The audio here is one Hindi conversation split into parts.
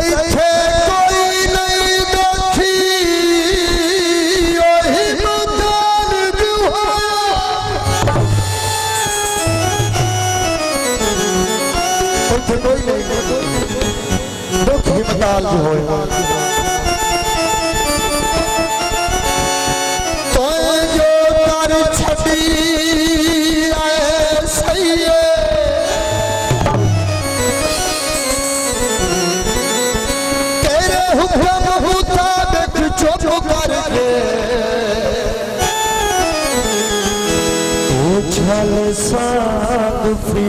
faith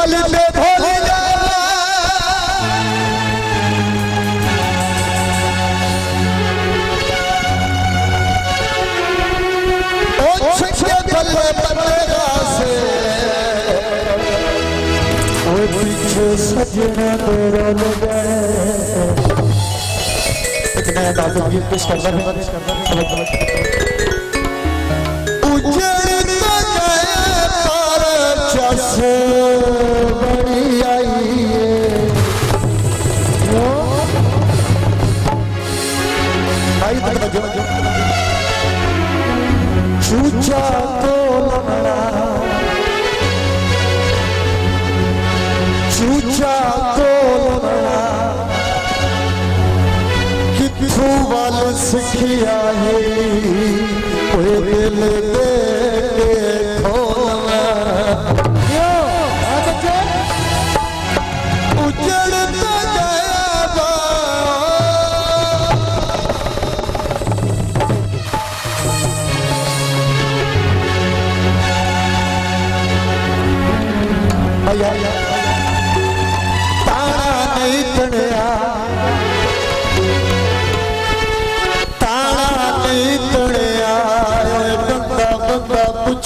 भोल पे भोल सजना तेरा लगाए इतना डांस गीत पेश करता है?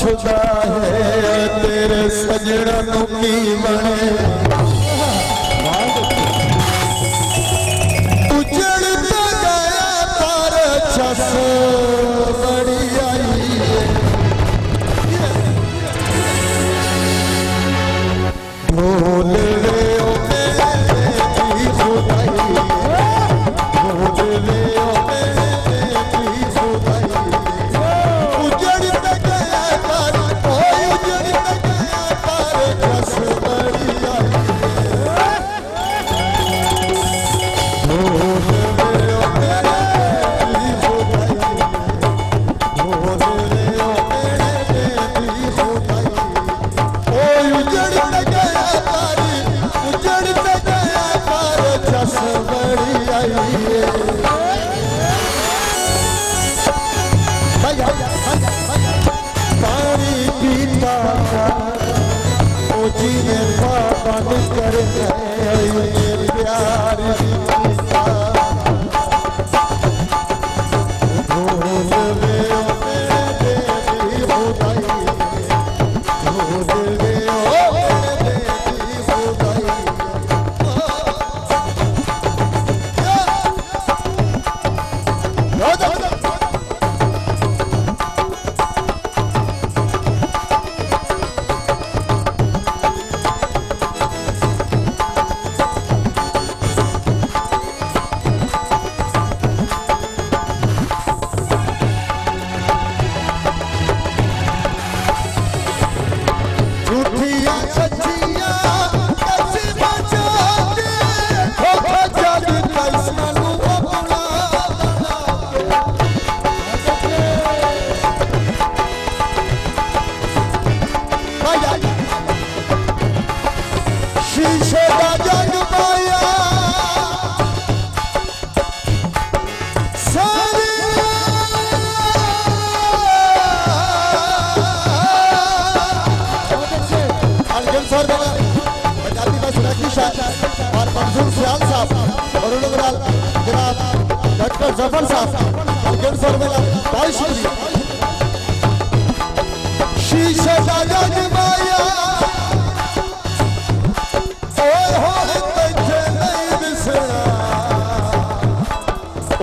छुदा है तेरे सजना तू की बने करें 真 और उन्होंने जनाब डॉक्टर ज़फ़र साहब अलगढ़ सर में बहुत शुक्रिया शीशे दादा की माया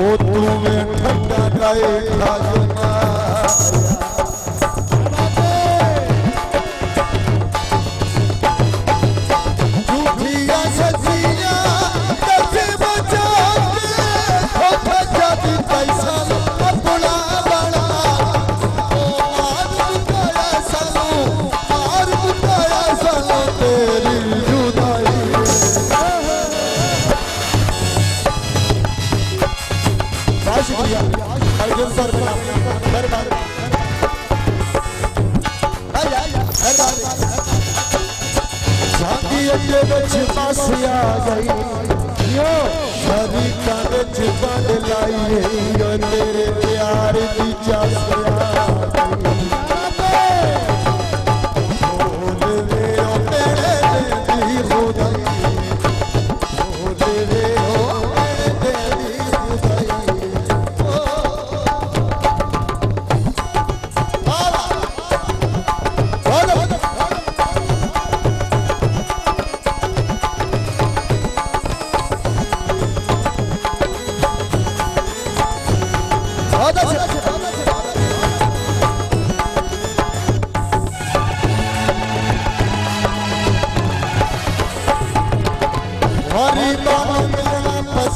ओ तू में ठंडा गाए झांकी अगे पास आ गई। यो शरीका विच बंद लाई यो तेरे प्यार की चस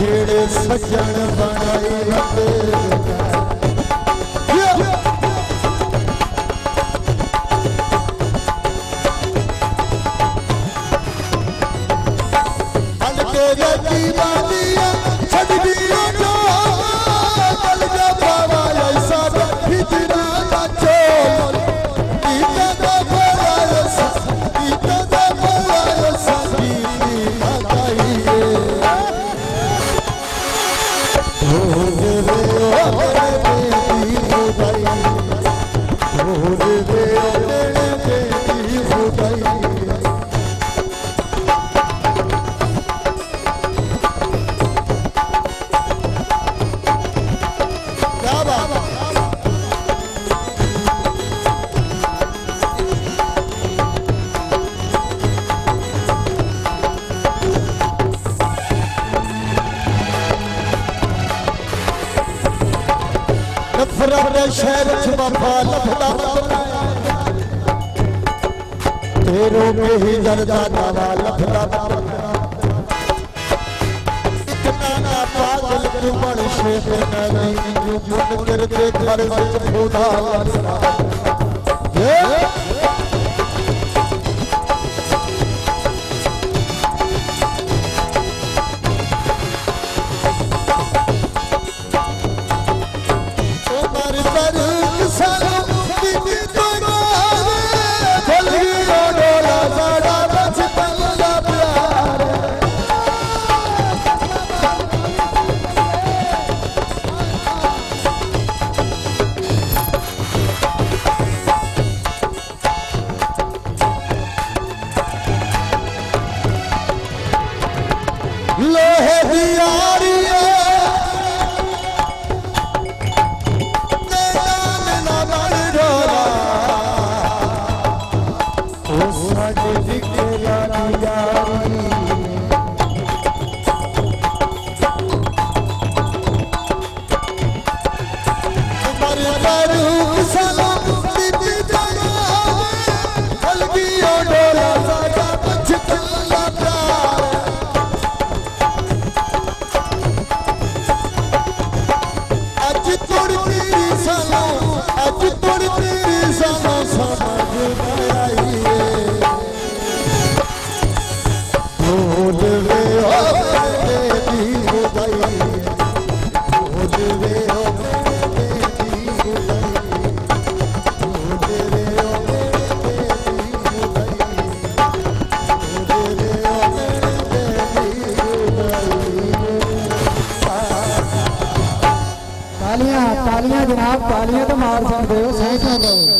ਜਿਹੜੇ ਸੱਜਣ ਬਣਾਈ ਰੱਬੇ नफरत शहर च वफा लफदा तेरो के ही दर्दा दावा लफदा इतना पागल तू बड़ शेख नहीं? जो जुन करते घर विच खुदा ये लोहे ਦੀ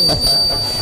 はい。